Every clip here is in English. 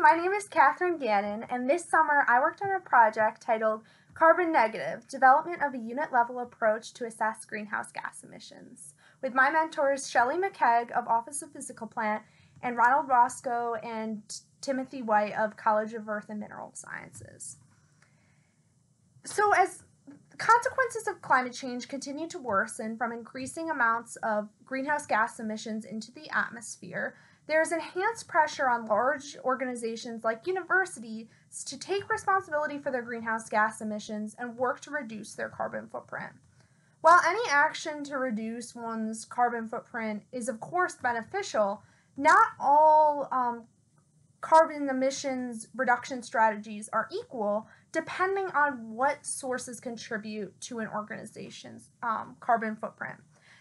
my name is Katherine Gannon, and this summer I worked on a project titled Carbon Negative Development of a Unit Level Approach to Assess Greenhouse Gas Emissions with my mentors Shelley McKeag of Office of Physical Plant and Ronald Roscoe and Timothy White of College of Earth and Mineral Sciences. So, as consequences of climate change continue to worsen from increasing amounts of greenhouse gas emissions into the atmosphere, there is enhanced pressure on large organizations like universities to take responsibility for their greenhouse gas emissions and work to reduce their carbon footprint. While any action to reduce one's carbon footprint is, of course, beneficial, not all um, carbon emissions reduction strategies are equal depending on what sources contribute to an organization's um, carbon footprint.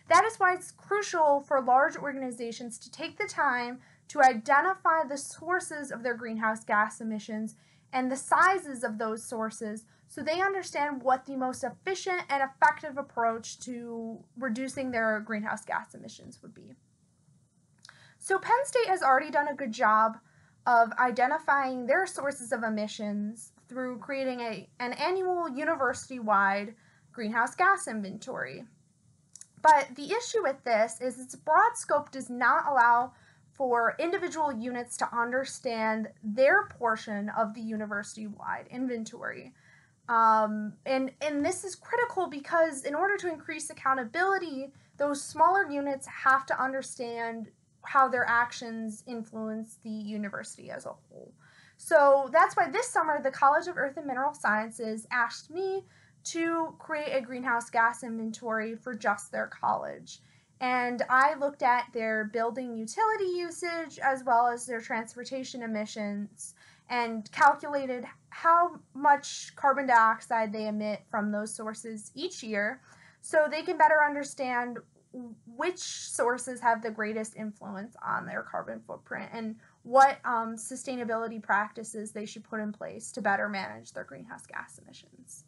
That is why it's crucial for large organizations to take the time to identify the sources of their greenhouse gas emissions and the sizes of those sources so they understand what the most efficient and effective approach to reducing their greenhouse gas emissions would be. So Penn State has already done a good job of identifying their sources of emissions through creating a, an annual university-wide greenhouse gas inventory. But the issue with this is its broad scope does not allow for individual units to understand their portion of the university-wide inventory. Um, and, and this is critical because in order to increase accountability, those smaller units have to understand how their actions influence the university as a whole. So that's why this summer the College of Earth and Mineral Sciences asked me to create a greenhouse gas inventory for just their college. And I looked at their building utility usage as well as their transportation emissions and calculated how much carbon dioxide they emit from those sources each year so they can better understand which sources have the greatest influence on their carbon footprint and what um, sustainability practices they should put in place to better manage their greenhouse gas emissions.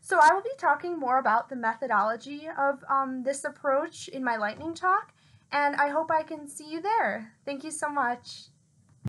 So I will be talking more about the methodology of um, this approach in my lightning talk, and I hope I can see you there. Thank you so much.